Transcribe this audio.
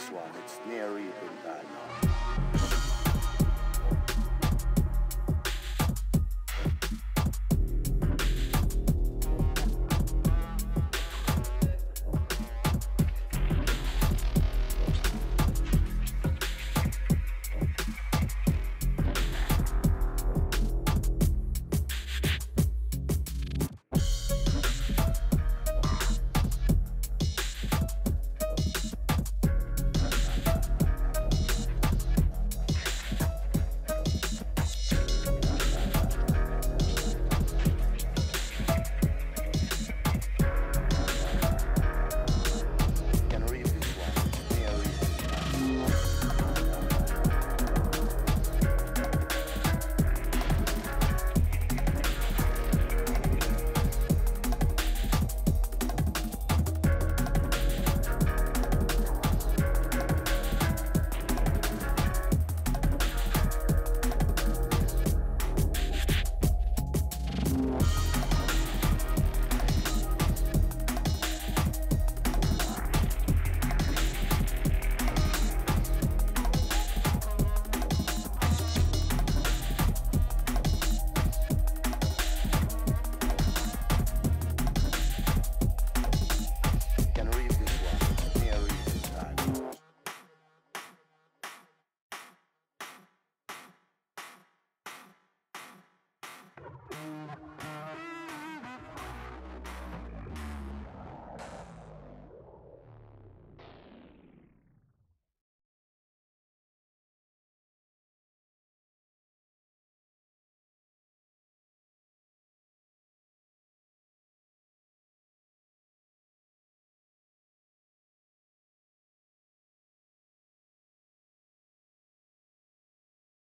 this one. It's near.